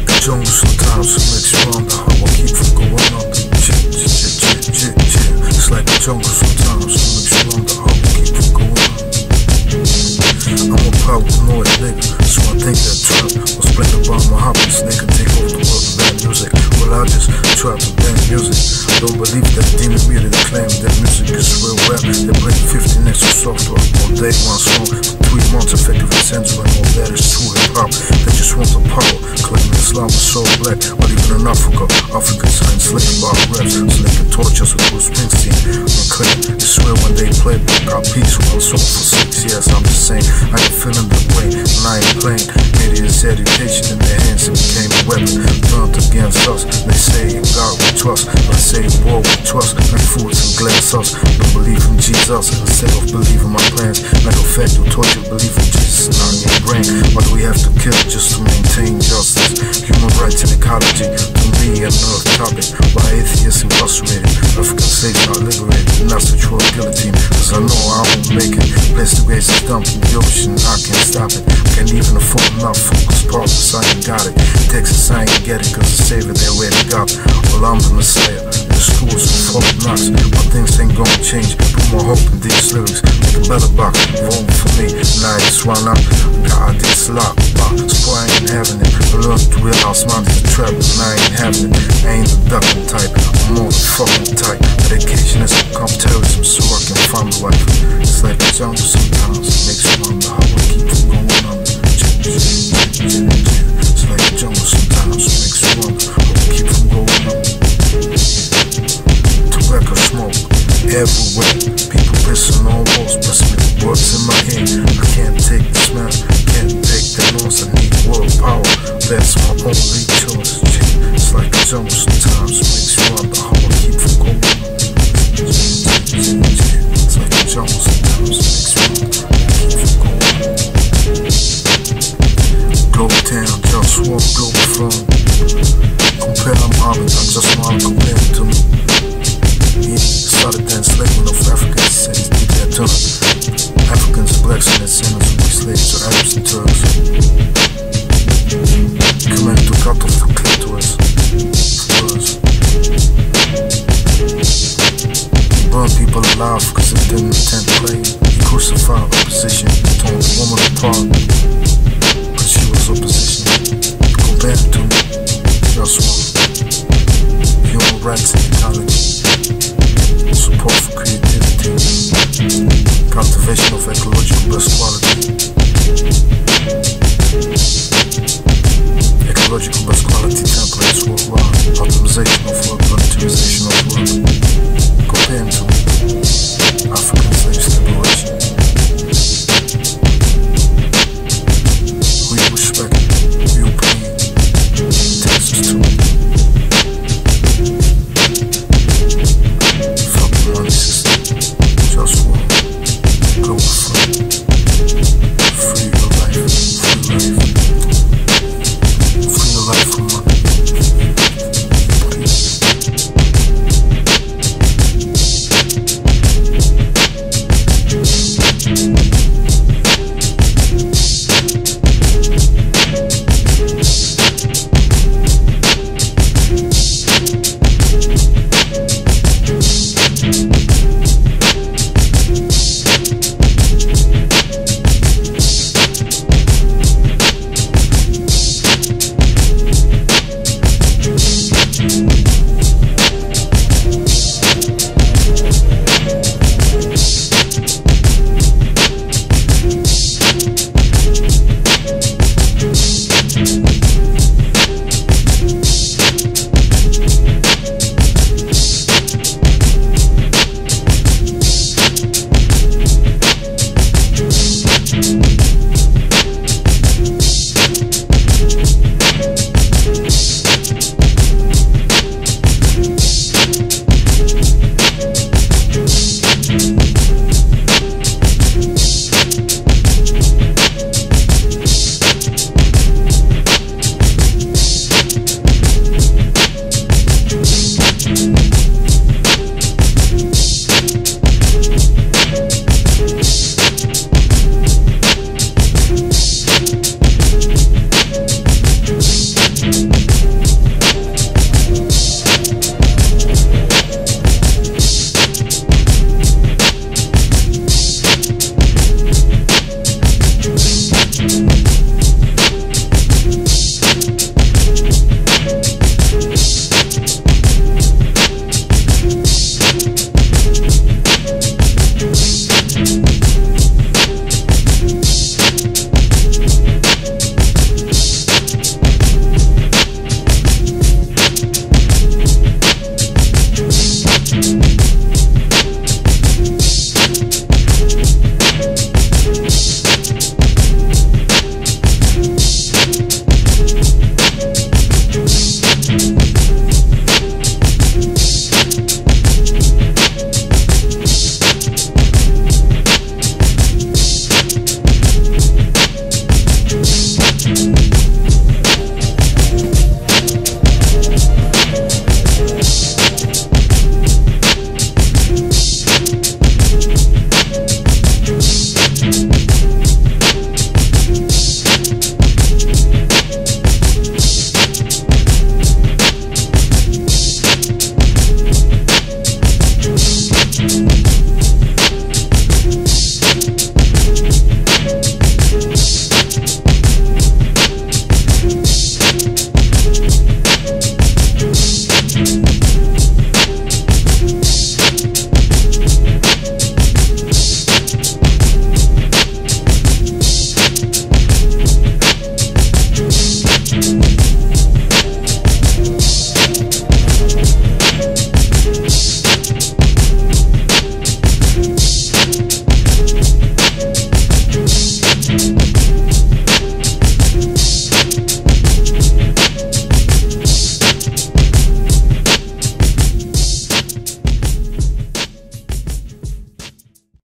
jungle sometimes, it makes you I keep from going under. It's like a jungle sometimes, it makes you I keep from going under. I'm a paranoid nigga, so I think that trap was playing about my hobbies. Nigga, take over the world of bad music. Well, I just trap to bad music. Don't believe that demon that claim that music is real rap. They play 50 next to software all day, one song three months, effective censoring all that is true hip hop. They just want Islam is so black. But even in Africa, Africans are enslaved by raps, so they can torture us with Bruce Springsteen claim they swear when they play got peace while song for six years. I'm just saying, I ain't feeling that way, and I ain't playing. Media's education in their hands, it became a weapon turned against us. They say God we trust, say in war we trust, like fools and glass. Don't believe in Jesus instead of believing my plans. Matter of fact, you torture, believe in Jesus not in your brain. Why do we have to kill just to maintain justice? Human rights and ecology, to me, another topic. Why atheists incarcerated, African slaves not liberated, and that's the true guillotine. Cause I know I won't make it. Place the waste is dumped in the ocean, I can't stop it. Can't even afford enough focus, purpose, I ain't got it. Texas, I ain't get it, cause the savior they they got. I'm the messiah. The schools full of knocks, but things ain't gonna change. Put more hope in these lyrics. Make a better box, vote for me. Now it's out. God, this lock, box, so I ain't having it. I learned to realize is a trap, and I ain't having it. I ain't the ducking type, I'm more the fucking type. Medication has become terrorism, so everywhere. People pissing on walls, pressing the words in my head. I can't take the smell, can't take the noise. I need world power, that's my only choice. It's like a jungle sometimes, makes you wonder the I keep they didn't intend to play. He crucified opposition, torn the woman apart. But she was opposition. Compared to me, one. Human rights and ecology support for creativity, cultivation of ecological best quality, ecological best quality templates worldwide, optimization of work, monetization of work, comparing to of